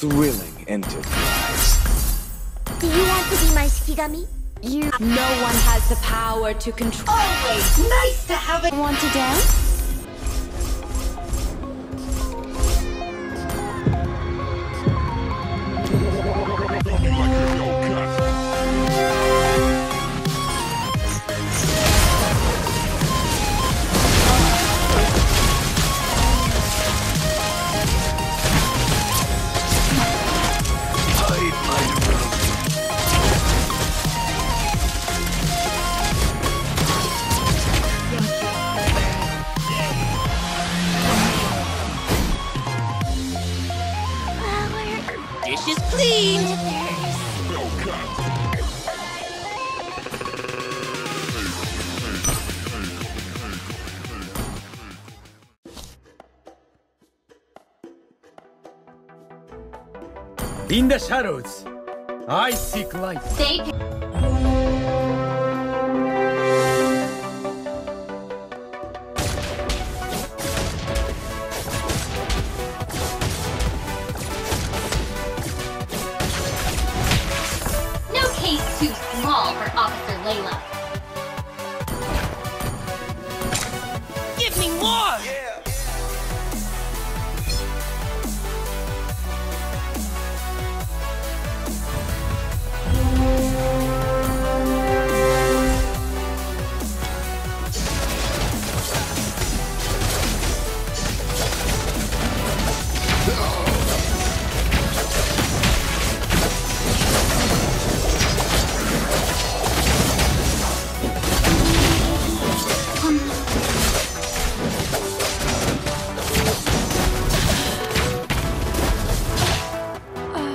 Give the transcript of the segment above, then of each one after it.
thrilling enterprise. Do you want to be my Shikigami? You. No one has the power to control. Always nice to have it. Want to dance? In the shadows, I seek light. Too small for Officer Layla. Give me more.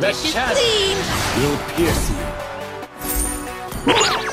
The shadow Clean. Will pierce you.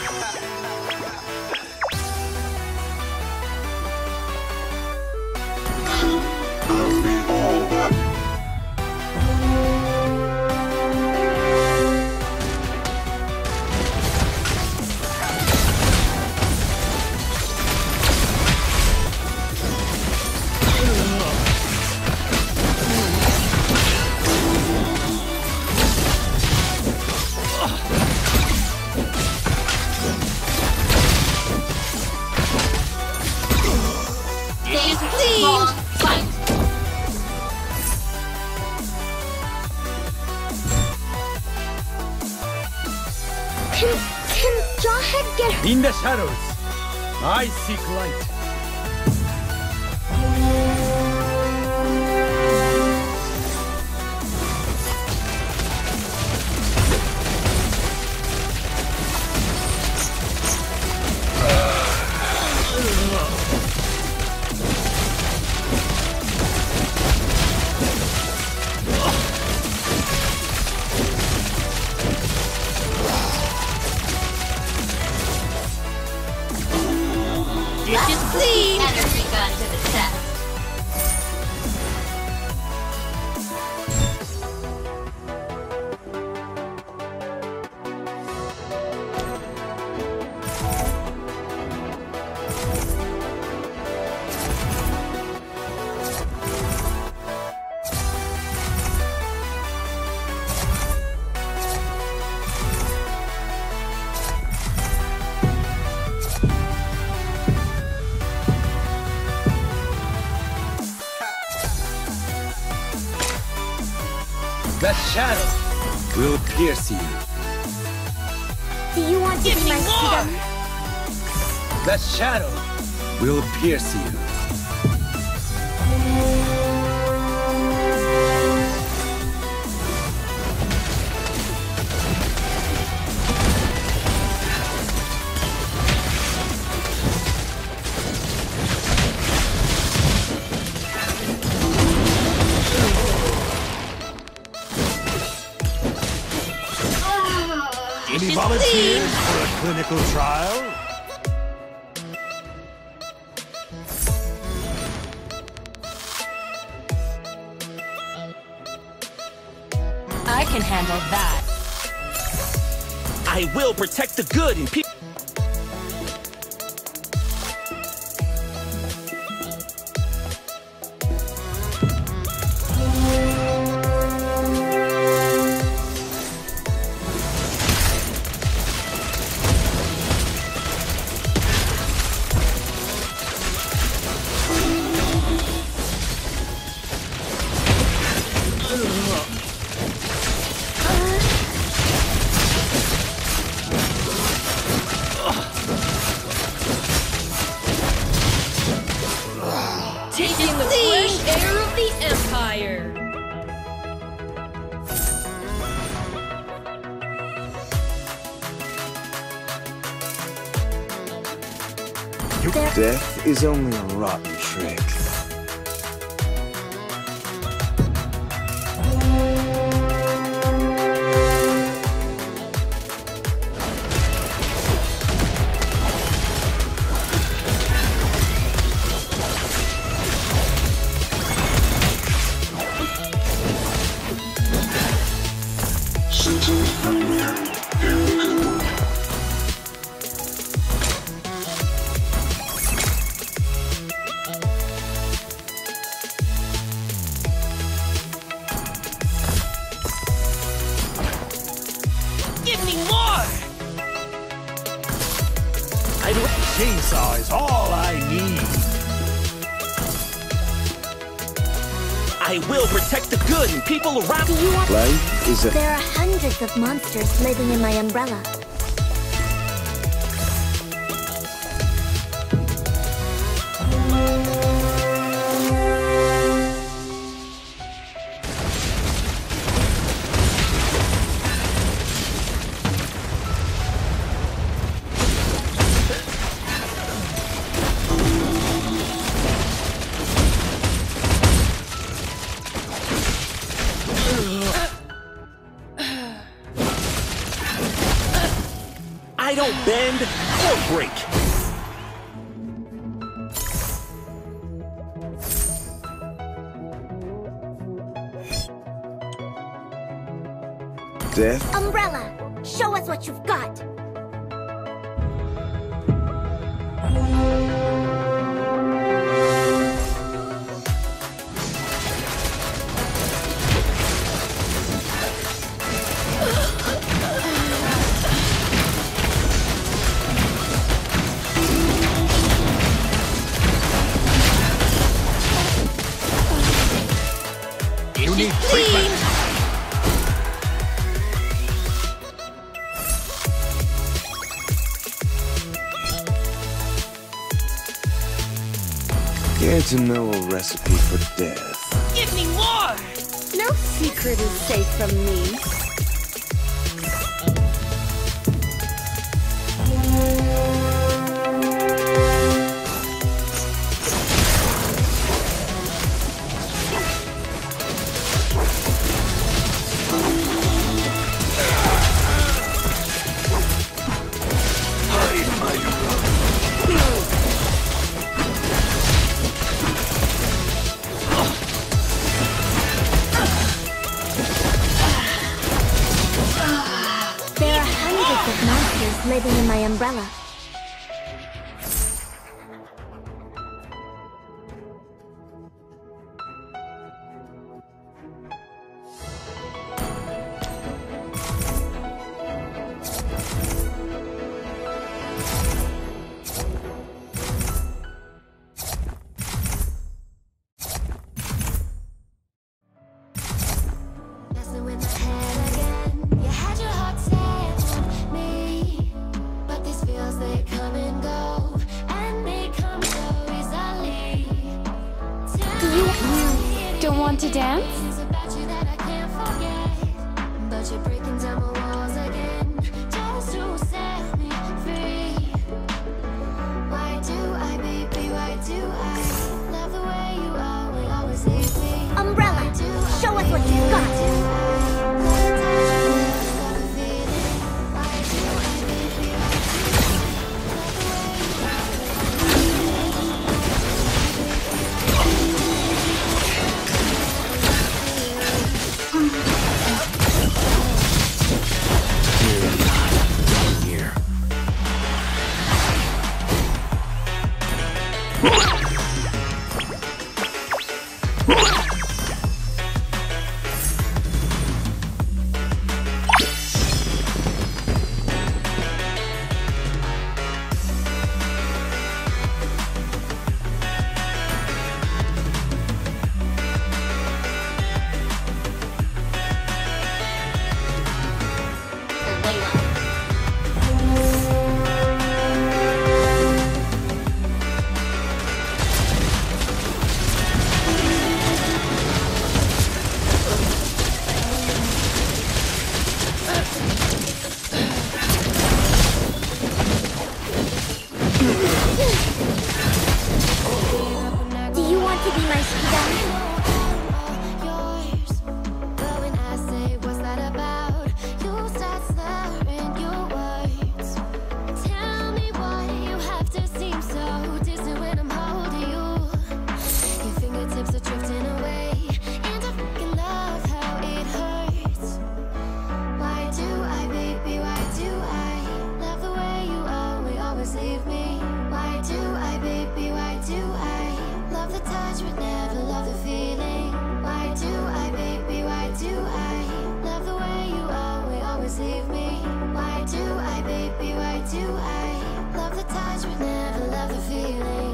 In the shadows, I seek light. The shadow Will pierce you. Do you want to Give be me my more. Shikigami? The shadow Will pierce you. Clean. for a clinical trial? I can handle that. I will protect the good and people. rotten trick. is a... There are hundreds of monsters living in my umbrella. death? Umbrella, show us what you've got! scared to know a recipe for death. Give me more! No secret is safe from me. Living in my umbrella. want to dance? leave me? Why do I, baby, why do I? Love the touch but never love the feeling Why do I, baby, why do I? Love the way you always, always leave me Why do I, baby, why do I? Love the touch but never love the feeling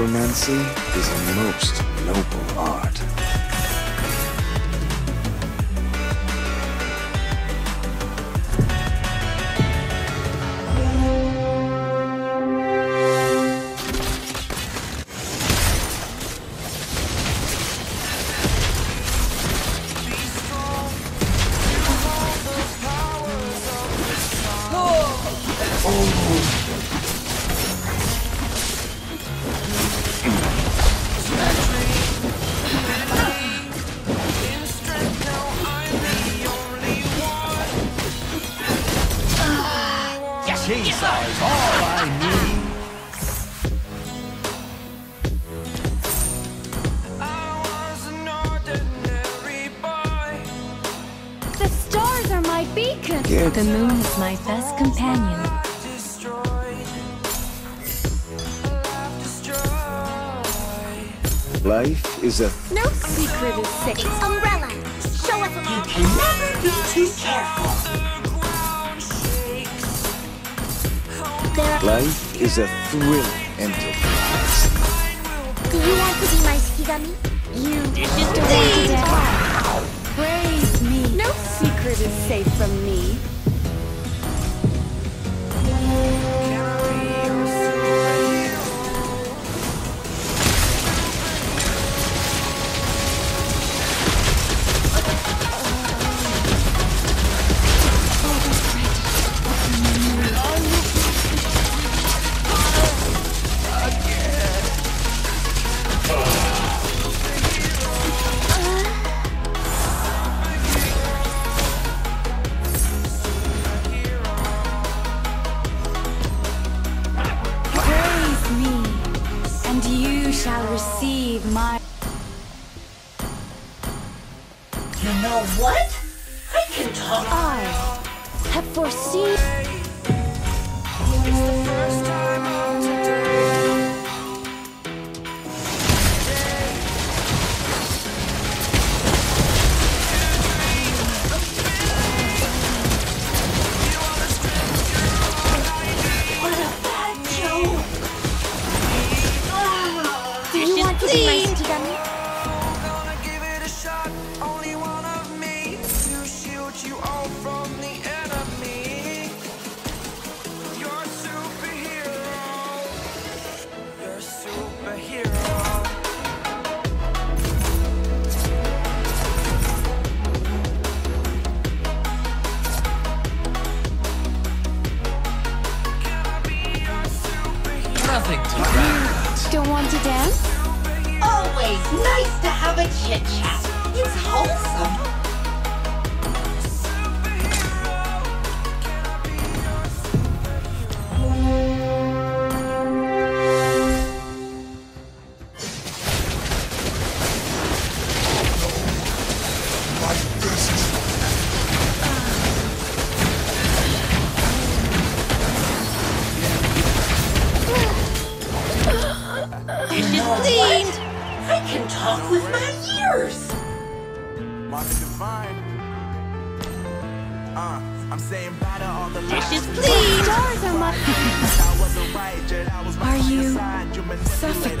Necromancy is most my best companion. life is a No secret is safe. Umbrella, show us around. Can never be too careful. Life is a thrilling enterprise. Do you want to be my Shikigami? You don't want to die. Praise me. No secret is safe from me. Dance? Always nice to have a chit chat. It's wholesome. My ears. Marvin Divine. Uh, I'm saying bye to all the Dishes, please. Stars are my... I wasn't right, Jet. I was Are right on your you side. You manipulator, suffering?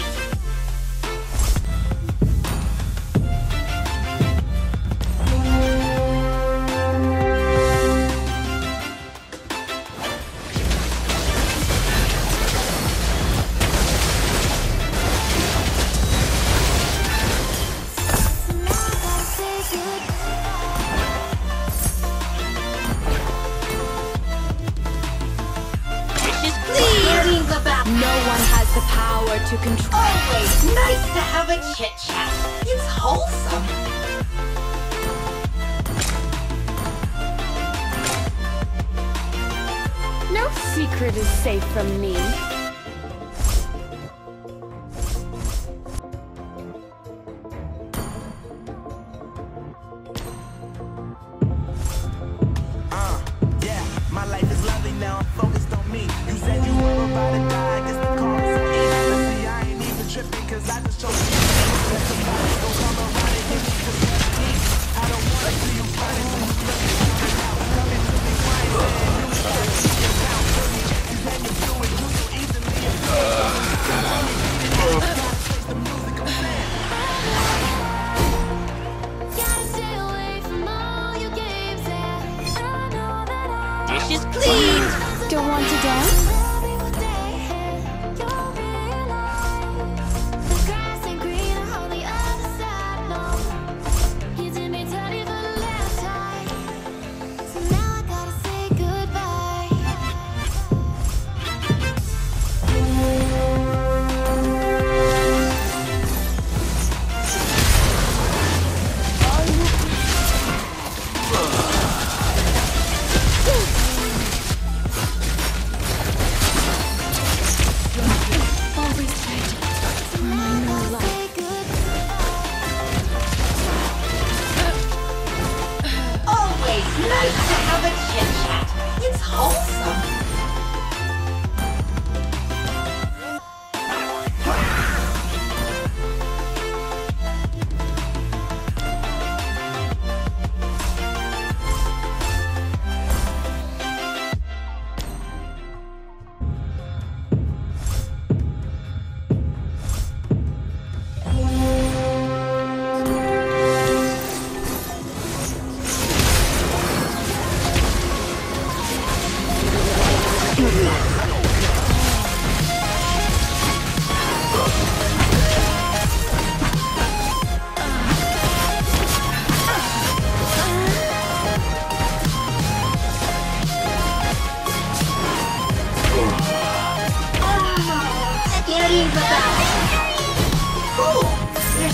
the power to control. Always nice to have a chit chat. It's wholesome. No secret is safe from me.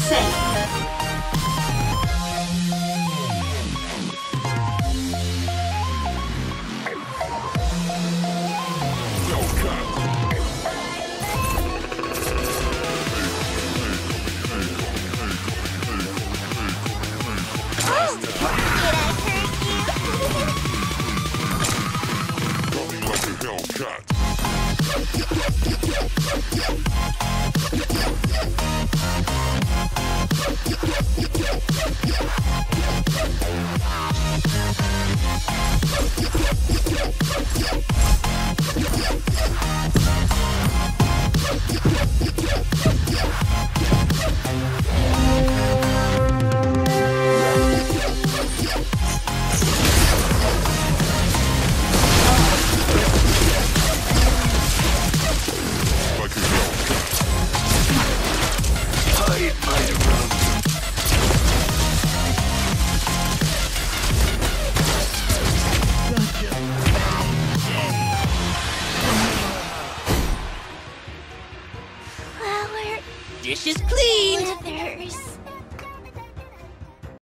safe.